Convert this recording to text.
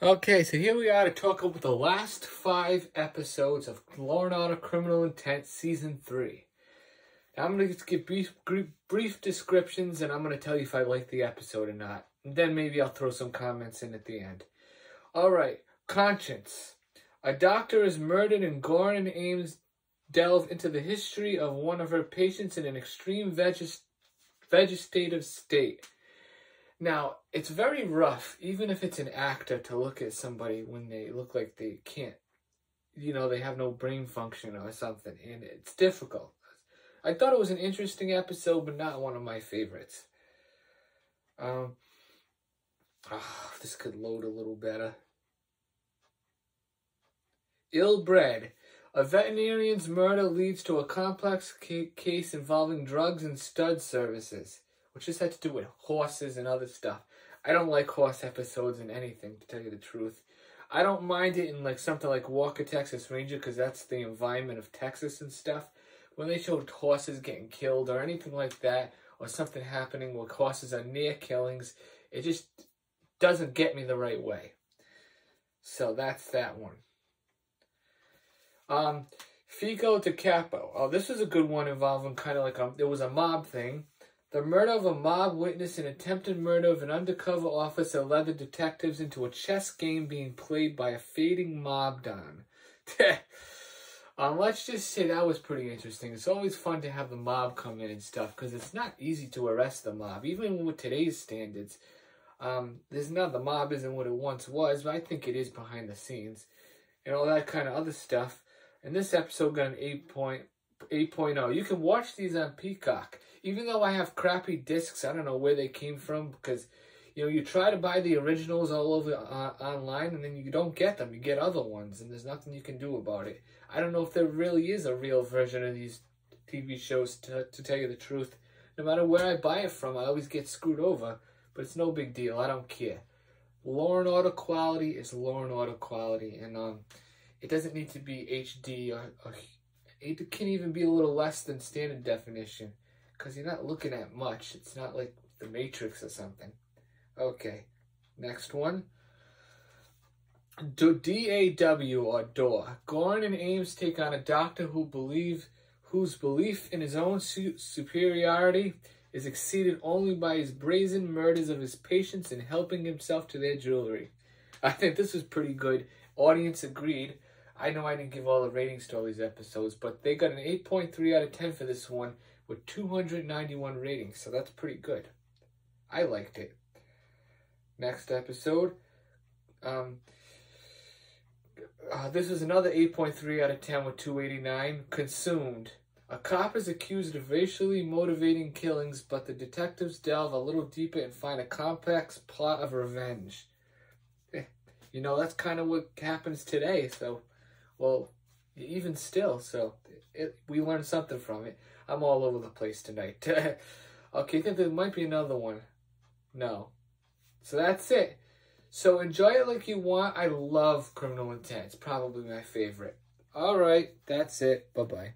Okay, so here we are to talk about the last five episodes of Law and Order Criminal Intent Season 3. Now, I'm going to give brief, brief descriptions and I'm going to tell you if I like the episode or not. And then maybe I'll throw some comments in at the end. Alright, Conscience. A doctor is murdered and Goren and Eames delve into the history of one of her patients in an extreme vegetative state. Now, it's very rough, even if it's an actor, to look at somebody when they look like they can't, you know, they have no brain function or something, and it's difficult. I thought it was an interesting episode, but not one of my favorites. Um, oh, this could load a little better. Ill-bred. A veterinarian's murder leads to a complex ca case involving drugs and stud services which just had to do with horses and other stuff. I don't like horse episodes in anything, to tell you the truth. I don't mind it in like something like Walker Texas Ranger because that's the environment of Texas and stuff. When they showed horses getting killed or anything like that, or something happening where horses are near killings, it just doesn't get me the right way. So that's that one. Um, Fico di Capo. Oh, this is a good one involving kind of like a, there was a mob thing the murder of a mob witness and attempted murder of an undercover officer led the detectives into a chess game being played by a fading mob don. um, let's just say that was pretty interesting. It's always fun to have the mob come in and stuff because it's not easy to arrest the mob, even with today's standards. Um, there's not the mob isn't what it once was, but I think it is behind the scenes and all that kind of other stuff. And this episode got an 8.8.0. You can watch these on Peacock even though I have crappy discs, I don't know where they came from because, you know, you try to buy the originals all over uh, online and then you don't get them. You get other ones and there's nothing you can do about it. I don't know if there really is a real version of these TV shows to, to tell you the truth. No matter where I buy it from, I always get screwed over, but it's no big deal. I don't care. Law and Order quality is Law and Order quality, and um, it doesn't need to be HD or, or it can even be a little less than standard definition because you're not looking at much. It's not like the Matrix or something. Okay, next one. DAW or Door. Goren and Eames take on a doctor who believe whose belief in his own su superiority is exceeded only by his brazen murders of his patients and helping himself to their jewelry. I think this is pretty good. Audience agreed. I know I didn't give all the ratings to all these episodes, but they got an 8.3 out of 10 for this one, with 291 ratings, so that's pretty good. I liked it. Next episode, um, uh, this is another 8.3 out of 10 with 289. Consumed. A cop is accused of racially motivating killings, but the detectives delve a little deeper and find a complex plot of revenge. Eh, you know, that's kind of what happens today, so, well, even still, so it, we learned something from it. I'm all over the place tonight. okay, I think there might be another one. No. So that's it. So enjoy it like you want. I love Criminal Intent. It's probably my favorite. All right, that's it. Bye-bye.